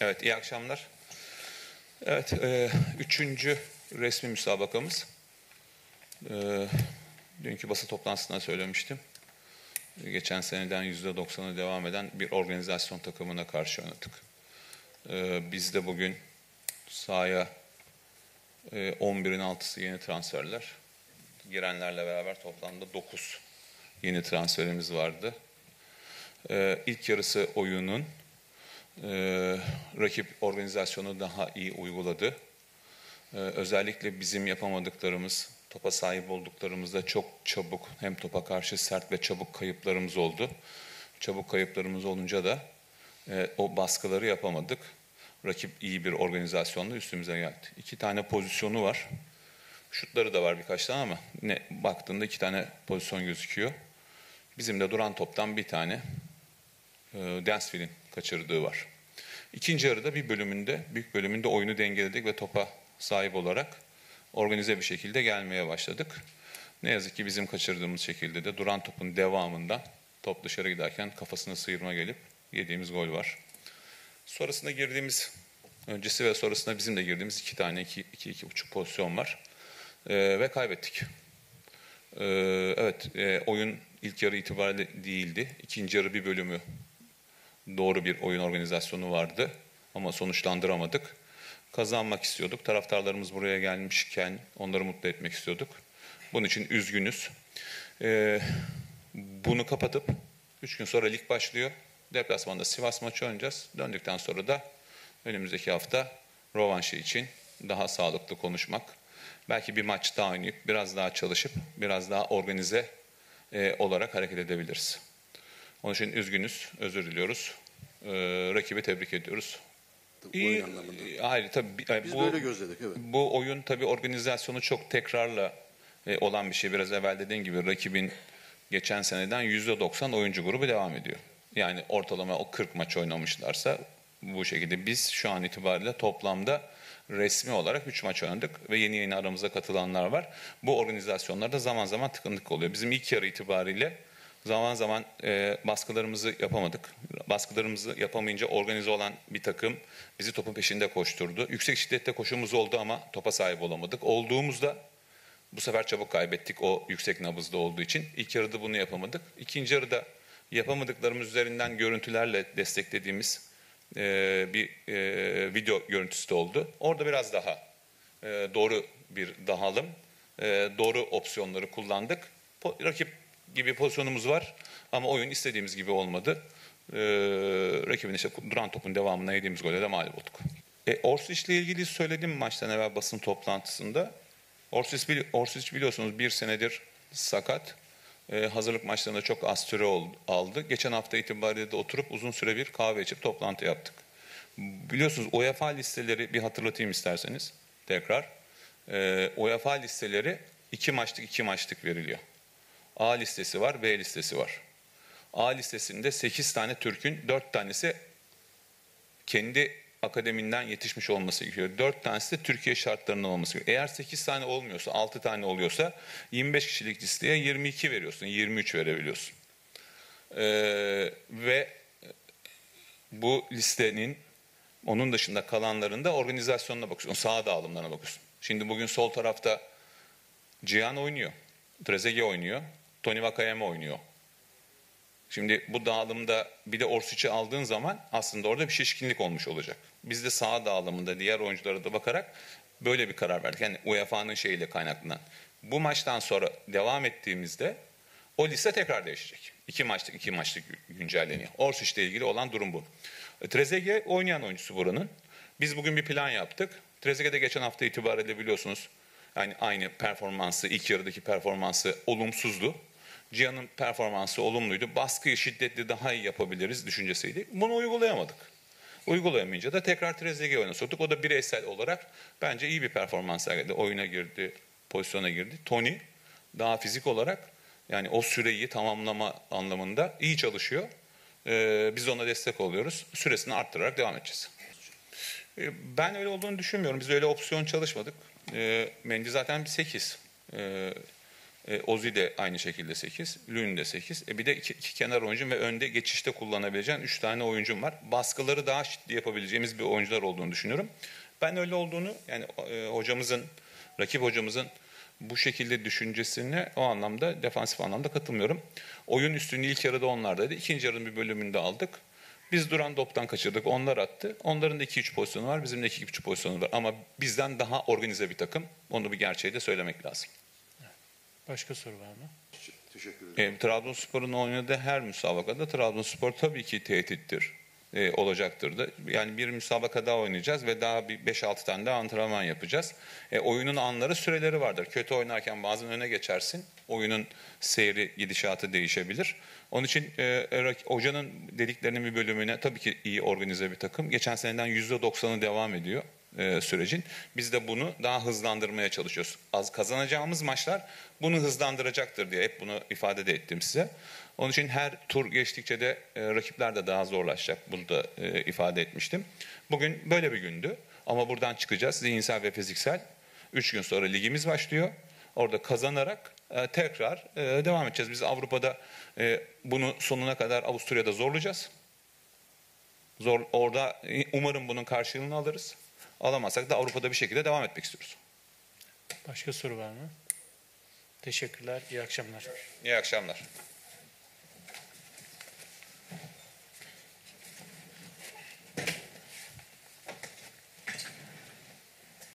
Evet, iyi akşamlar. Evet, e, üçüncü resmi müsabakamız. E, dünkü basın toplantısında söylemiştim. Geçen seneden yüzde doksanı devam eden bir organizasyon takımına karşı oynadık. E, biz de bugün sahaya e, 11'in altısı yeni transferler. Girenlerle beraber toplamda 9 yeni transferimiz vardı. E, ilk yarısı oyunun e, rakip organizasyonu daha iyi uyguladı. E, özellikle bizim yapamadıklarımız, topa sahip olduklarımızda çok çabuk hem topa karşı sert ve çabuk kayıplarımız oldu. Çabuk kayıplarımız olunca da e, o baskıları yapamadık. Rakip iyi bir organizasyonla üstümüze geldi. İki tane pozisyonu var. Şutları da var birkaç tane ama ne baktığında iki tane pozisyon gözüküyor. Bizim de duran toptan bir tane Dansville'in kaçırdığı var. İkinci yarıda bir bölümünde, büyük bölümünde oyunu dengeledik ve topa sahip olarak organize bir şekilde gelmeye başladık. Ne yazık ki bizim kaçırdığımız şekilde de duran topun devamında top dışarı giderken kafasına sıyırma gelip yediğimiz gol var. Sonrasında girdiğimiz, öncesi ve sonrasında bizim de girdiğimiz iki tane, iki, iki, iki buçuk pozisyon var. Ee, ve kaybettik. Ee, evet, e, oyun ilk yarı itibariyle değildi. İkinci yarı bir bölümü doğru bir oyun organizasyonu vardı ama sonuçlandıramadık. Kazanmak istiyorduk. Taraftarlarımız buraya gelmişken onları mutlu etmek istiyorduk. Bunun için üzgünüz. Ee, bunu kapatıp 3 gün sonra lig başlıyor. Deplasmanda Sivas maçı oynayacağız. Döndükten sonra da önümüzdeki hafta rovanşı için daha sağlıklı konuşmak. Belki bir maç daha oynayıp biraz daha çalışıp biraz daha organize e, olarak hareket edebiliriz. Onun için üzgünüz, özür diliyoruz. Ee, rakibi tebrik ediyoruz. İyi, oyun anlamında. Hayır tabii. Yani Biz bu, böyle gözledik evet. Bu oyun tabii organizasyonu çok tekrarla e, olan bir şey. Biraz evvel dediğin gibi rakibin geçen seneden %90 oyuncu grubu devam ediyor. Yani ortalama o 40 maç oynamışlarsa bu şekilde biz şu an itibariyle toplamda resmi olarak 3 maç oynadık ve yeni yeni aramıza katılanlar var. Bu organizasyonlarda zaman zaman tıkınlık oluyor. Bizim ilk yarı itibariyle zaman zaman e, baskılarımızı yapamadık. Baskılarımızı yapamayınca organize olan bir takım bizi topun peşinde koşturdu. Yüksek şiddette koşumuz oldu ama topa sahip olamadık. Olduğumuzda bu sefer çabuk kaybettik o yüksek nabızda olduğu için. İlk yarıda bunu yapamadık. İkinci yarıda yapamadıklarımız üzerinden görüntülerle desteklediğimiz e, bir e, video görüntüsü de oldu. Orada biraz daha e, doğru bir dağılım, e, doğru opsiyonları kullandık. Rakip gibi pozisyonumuz var ama oyun istediğimiz gibi olmadı. Ee, rakibin işte duran topun devamına yediğimiz golle de mağlup olduk. E, Orsic ile ilgili söyledim maçtan evvel basın toplantısında. Orsic, Orsic biliyorsunuz bir senedir sakat. Ee, hazırlık maçlarında çok az süre aldı. Geçen hafta itibariyle de oturup uzun süre bir kahve içip toplantı yaptık. Biliyorsunuz UEFA listeleri bir hatırlatayım isterseniz tekrar. Ee, listeleri iki maçlık iki maçlık veriliyor. A listesi var, B listesi var. A listesinde 8 tane Türk'ün 4 tanesi kendi akademinden yetişmiş olması gerekiyor. 4 tanesi de Türkiye şartlarından olması gerekiyor. Eğer 8 tane olmuyorsa, 6 tane oluyorsa 25 kişilik listeye 22 veriyorsun, 23 verebiliyorsun. Ee, ve bu listenin onun dışında kalanlarında organizasyonuna bakıyorsun, sağ dağılımlarına bakıyorsun. Şimdi bugün sol tarafta Cihan oynuyor, Trezeguet oynuyor, Tony Vakayeme oynuyor. Şimdi bu dağılımda bir de Orsic'i aldığın zaman aslında orada bir şişkinlik olmuş olacak. Biz de sağ dağılımında diğer oyunculara da bakarak böyle bir karar verdik. Yani UEFA'nın şeyiyle kaynaklanan. Bu maçtan sonra devam ettiğimizde o liste tekrar değişecek. İki maçlık iki maçlık güncelleniyor. Orsic ile ilgili olan durum bu. Trezeguet oynayan oyuncusu buranın. Biz bugün bir plan yaptık. Trezeguet de geçen hafta itibariyle biliyorsunuz yani aynı performansı, ilk yarıdaki performansı olumsuzdu. Cihan'ın performansı olumluydu. Baskıyı şiddetli daha iyi yapabiliriz düşüncesiydi. Bunu uygulayamadık. Uygulayamayınca da tekrar Trezeguet'i oyuna soktuk. O da bireysel olarak bence iyi bir performans sergiledi. Oyuna girdi, pozisyona girdi. Tony daha fizik olarak yani o süreyi tamamlama anlamında iyi çalışıyor. Ee, biz ona destek oluyoruz. Süresini arttırarak devam edeceğiz. Ee, ben öyle olduğunu düşünmüyorum. Biz öyle opsiyon çalışmadık. E, Mendy zaten bir 8. E, E, Ozi de aynı şekilde 8. Lün de 8. E, bir de iki, iki kenar oyuncum ve önde geçişte kullanabileceğin 3 tane oyuncum var. Baskıları daha şiddetli yapabileceğimiz bir oyuncular olduğunu düşünüyorum. Ben öyle olduğunu yani e, hocamızın, rakip hocamızın bu şekilde düşüncesine o anlamda defansif anlamda katılmıyorum. Oyun üstünlüğü ilk yarıda onlardaydı. İkinci yarının bir bölümünde aldık. Biz duran toptan kaçırdık. Onlar attı. Onların da 2-3 pozisyonu var. Bizim de 2-3 pozisyonu var. Ama bizden daha organize bir takım. Onu bir gerçeği de söylemek lazım. Başka soru var mı? Teşekkür ederim. E, Trabzonspor'un oynadığı her müsabakada Trabzonspor tabii ki tehdittir. E, olacaktır da. Yani bir müsabaka daha oynayacağız ve daha bir 5-6 tane daha antrenman yapacağız. E, oyunun anları süreleri vardır. Kötü oynarken bazen öne geçersin. Oyunun seyri, gidişatı değişebilir. Onun için e, hocanın dediklerinin bir bölümüne tabii ki iyi organize bir takım. Geçen seneden %90'ı devam ediyor e, sürecin. Biz de bunu daha hızlandırmaya çalışıyoruz. Az kazanacağımız maçlar bunu hızlandıracaktır diye hep bunu ifade de ettim size. Onun için her tur geçtikçe de e, rakipler de daha zorlaşacak. Bunu da e, ifade etmiştim. Bugün böyle bir gündü. Ama buradan çıkacağız zihinsel ve fiziksel. Üç gün sonra ligimiz başlıyor. Orada kazanarak e, tekrar e, devam edeceğiz. Biz Avrupa'da e, bunu sonuna kadar Avusturya'da zorlayacağız. Zor, orada e, umarım bunun karşılığını alırız. Alamazsak da Avrupa'da bir şekilde devam etmek istiyoruz. Başka soru var mı? Teşekkürler. İyi akşamlar. İyi akşamlar.